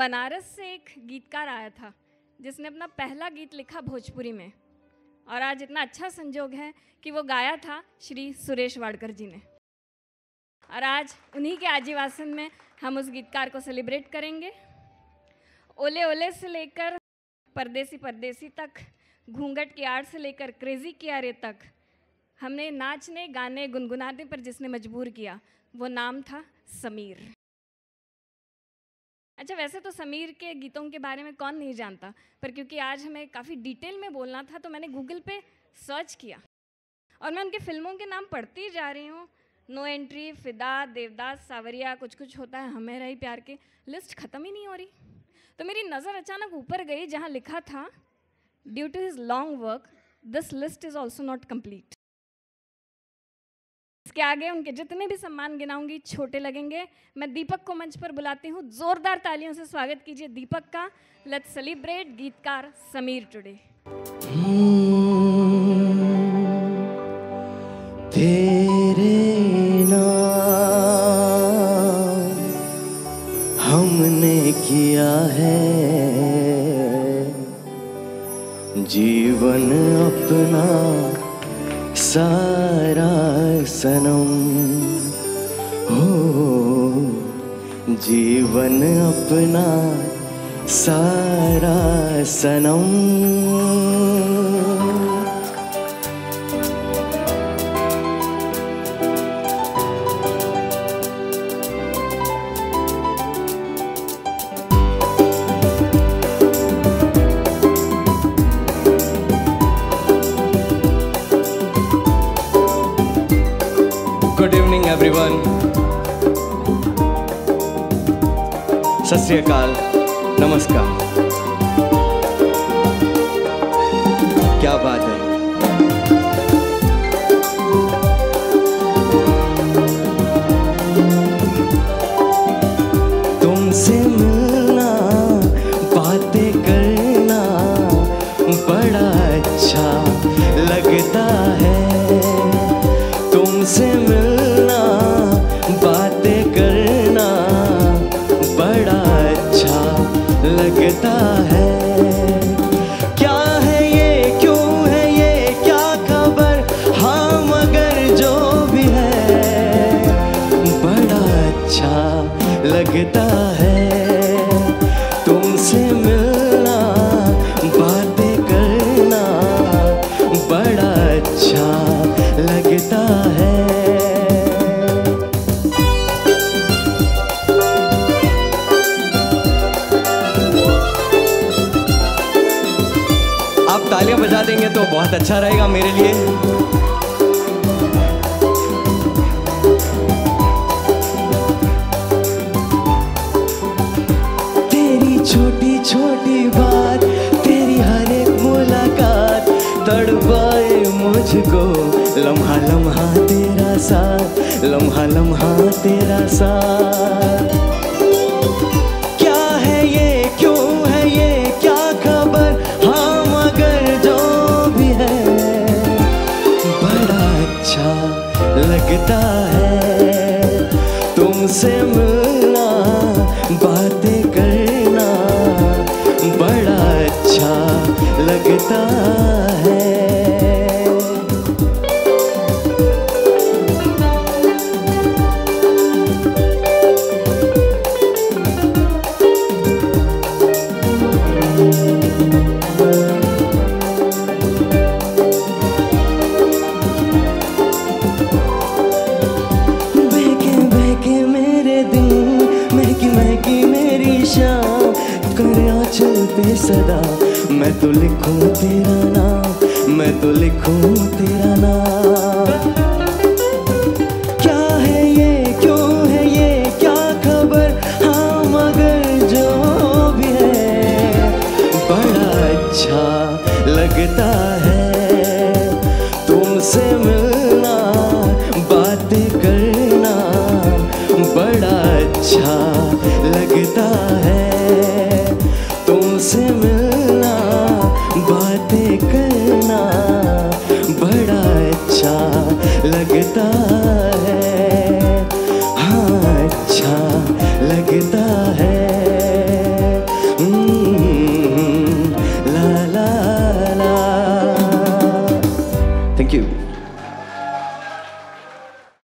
बनारस से एक गीतकार आया था, जिसने अपना पहला गीत लिखा भोजपुरी में। और आज इतना अच्छा संजोग है कि वो गाया था श्री सुरेश वाडकर जी ने। और आज उन्हीं के आजीवासन में हम उस गीतकार को सेलिब्रेट करेंगे। ओले ओले से लेकर परदेसी परदेसी तक, घूंघट की आड़ से लेकर क्रेजी की आरे तक, हमने नाचने, गाने गुनगुनाने पर जिसने मजबूर किया, वो नाम था समीर। अच्छा वैसे तो समीर के गीतों के बारे में कौन नहीं जानता, पर क्योंकि आज हमें काफ़ी डिटेल में बोलना था तो मैंने गूगल पे सर्च किया। और मैं उनके फ़िल्मों के नाम पढ़ती जा रही हूँ। नो एंट्री, फिदा, देवदास, सावरिया कुछ कुछ होता है हमें रही प्यार के। लिस्ट ख़त्म ही नहीं हो रही। तो मेरी नज़र अचानक ऊपर गई जहाँ लिखा था due to his long work this list is also not complete इसके आगे उनके जितने भी सम्मान गिनाऊँगी, छोटे लगेंगे। मैं दीपक को मंच पर बुलाती हूँ। जोरदार तालियों से स्वागत कीजिए दीपक का। लेट्स सेलिब्रेट गीतकार समीर टुडे। तेरे हमने किया है। जीवन अपना सारा सनम। हो जीवन अपना सारा सनम। सत श्रीकाल नमस्कार। लगता है। तुमसे मिलना, बातें करना बड़ा अच्छा लगता है। आप तालियाँ बजा देंगे तो बहुत अच्छा रहेगा मेरे लिए। तड़पाए मुझको। लम्हा लम्हा तेरा साथ, लम्हा लम्हा तेरा साथ। है ये, क्यों है ये, क्या खबर? हाँ जो भी है, बड़ा अच्छा लगता है। तुमसे मिलना, बातें करना, बड़ा अच्छा लगता है सदा। मैं तो लिखूं तेरा नाम, मैं तो लिखूं तेरा नाम। क्या है ये, क्यों है ये, क्या खबर? हाँ मगर जो भी है, बड़ा अच्छा लगता है।